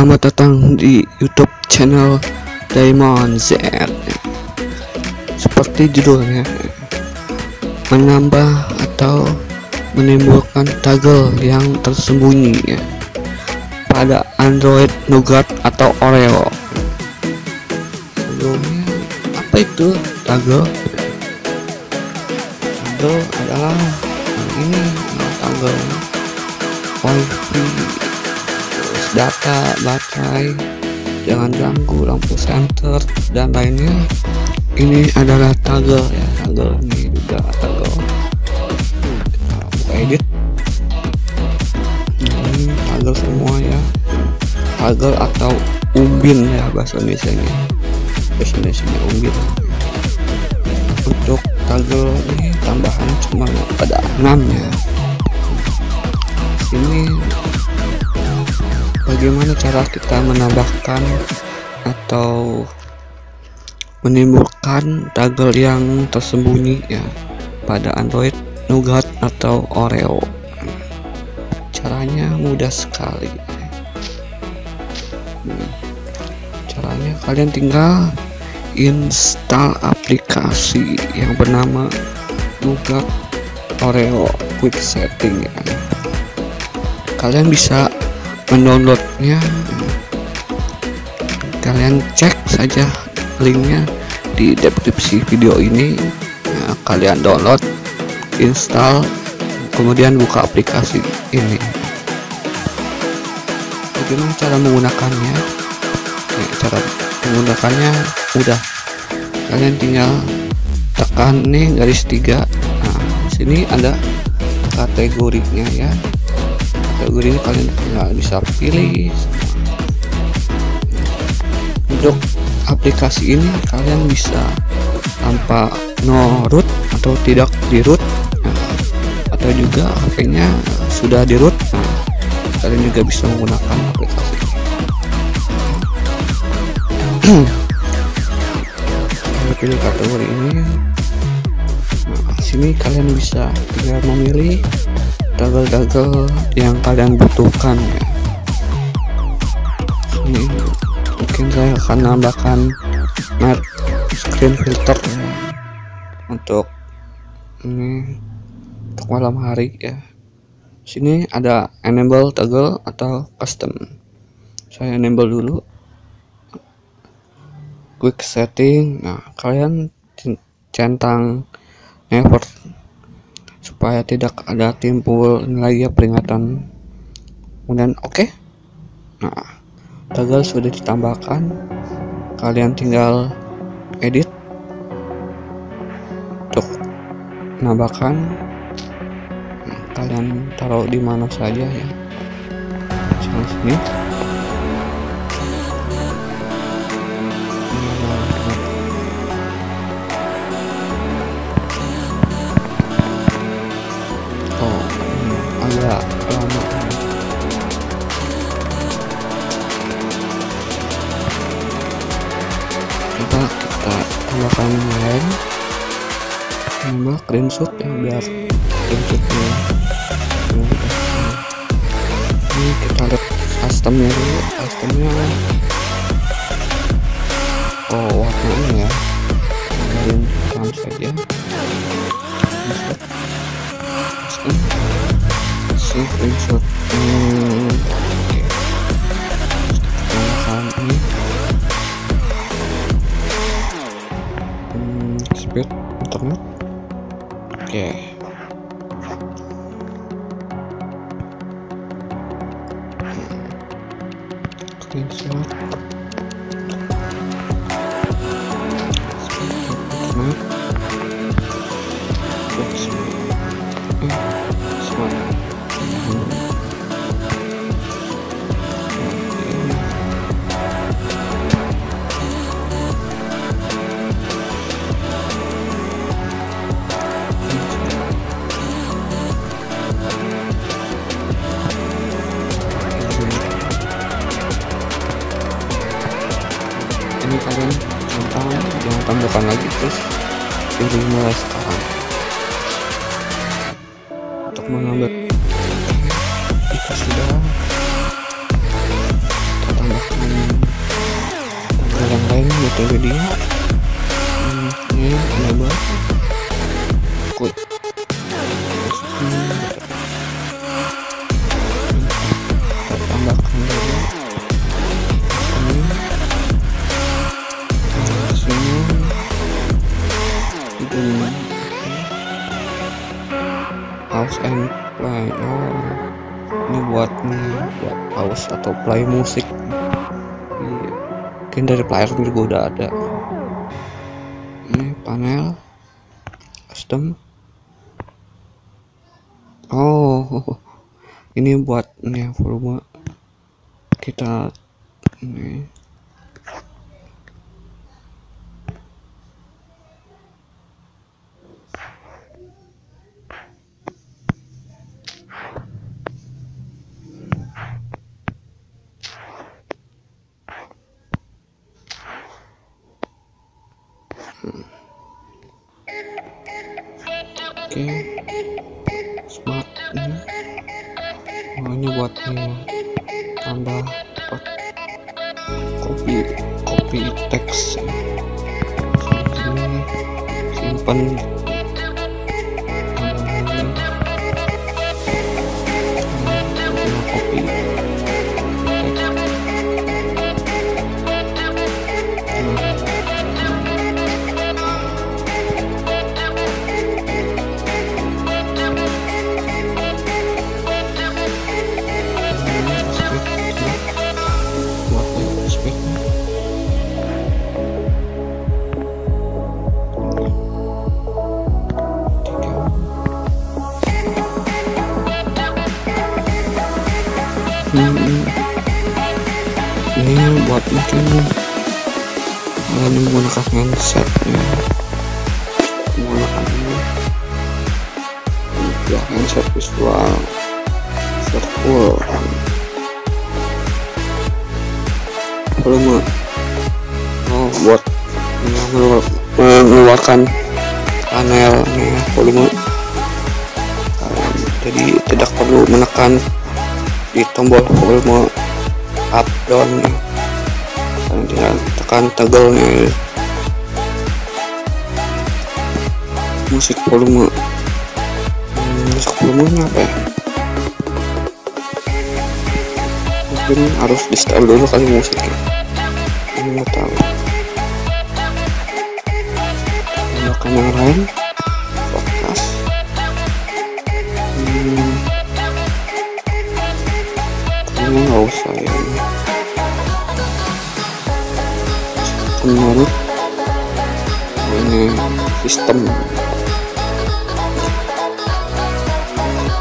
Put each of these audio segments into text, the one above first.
Selamat datang di YouTube channel Diamond Z. Seperti judulnya, menambah atau menimbulkan toggle yang tersembunyi pada Android Nougat atau Oreo. Sebelumnya, apa itu toggle? Toggle adalah ini, toggle wifi data baterai jangan ganggu lampu senter dan lainnya. Ini adalah toggle ya toggle. Ini juga toggle. Kita buka edit. Ini toggle semua ya. Toggle atau umbin ya bahasa Indonesia nya bahasa Indonesia nya umbin. Untuk toggle ini tambahan cuma pada 6 ya. Sini bagaimana cara kita menambahkan atau menimbulkan toggle yang tersembunyi ya pada Android Nougat atau Oreo. Caranya mudah sekali. Caranya kalian tinggal install aplikasi yang bernama Nougat Oreo Quick Setting ya. Kalian bisa mendownloadnya kalian cek saja linknya di deskripsi video ini. Nah, kalian download install kemudian buka aplikasi ini. Bagaimana cara menggunakannya? Oke, cara menggunakannya mudah. Kalian tinggal tekan nih garis tiga. Nah sini ada kategorinya ya kategori ini kalian nggak bisa pilih. Untuk aplikasi ini kalian bisa tanpa no root atau tidak di root. Nah, atau juga HP-nya sudah di root. Nah, kalian juga bisa menggunakan aplikasi pilih kategori ini. Nah, sini kalian bisa tinggal memilih toggle-toggle yang kalian butuhkan ya. Ini mungkin saya akan nambahkan matte screen filter ya. untuk ini untuk malam hari ya. Sini ada enable toggle atau custom. Saya enable dulu. Quick setting. Nah kalian centang never supaya tidak ada timbul lagi ya peringatan. Kemudian oke. Okay. nah toggle sudah ditambahkan. Kalian tinggal edit. Untuk menambahkan. Nah, kalian taruh di mana saja ya. Misalnya sini agak lama. Coba kita tambahkan yang lain. Nambah screenshot ya biar screenshotnya ini kita lihat customnya dulu. Customnya oh warnanya ya. Kemarin saja sih screenshot hmm, oke. Ini hmm, speed internet oke. Screenshot mulai sekarang. Untuk mengambil itu sudah kita tambah tanggal yang lain metode dia. Hmm, ini enable quick pause atau play musik mungkin dari player juga udah ada. Ini panel custom. Oh ini buat nih volume. Kita ini oke. Smart ini. Oh, ini buat ini. Tambah apa copy copy teks. Sini simpan ini buat mungkin kalian yang menggunakan handset ya. Menggunakan ini. Ya handset visual virtual volume oh buat mengeluar- mengeluarkan panel volume jadi tidak perlu menekan di tombol volume up down tinggal tekan tegelnya ya. musik volume Hmm, musik volumenya apa ya? Mungkin harus di setel dulu kali musiknya. Ini nggak tahu. Tambahkan yang lain? Fokus. Hmm. kayaknya nggak usah ya menurut ini sistem.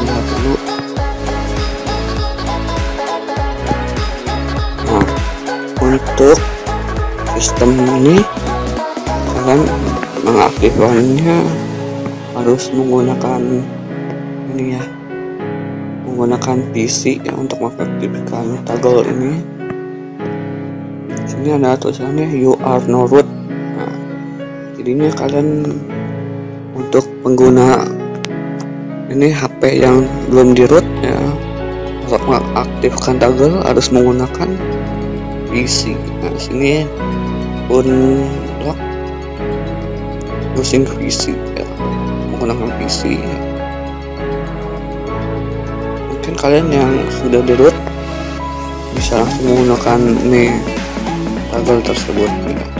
Dulu. Nah untuk sistem ini kalian mengaktifkannya harus menggunakan ini ya menggunakan PC ya untuk mengaktifkan toggle ini sini ada tulisannya you are no root. Nah, jadinya kalian untuk pengguna ini HP yang belum di root ya untuk mengaktifkan toggle harus menggunakan PC nah sini unlock using PC ya menggunakan PC ya. mungkin kalian yang sudah di root bisa langsung menggunakan nih toggle tersebut ya. ini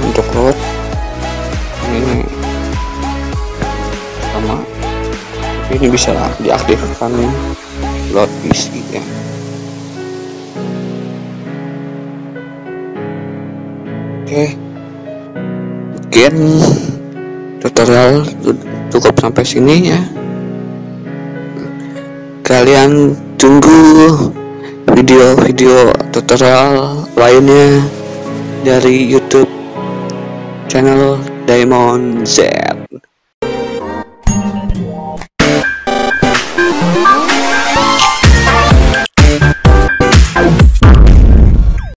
untuk load ini sama. Ini bisa diaktifkan load PC ya. Oke. Mungkin tutorial cukup sampai sini ya. Kalian tunggu video-video tutorial lainnya dari YouTube channel Diamond Z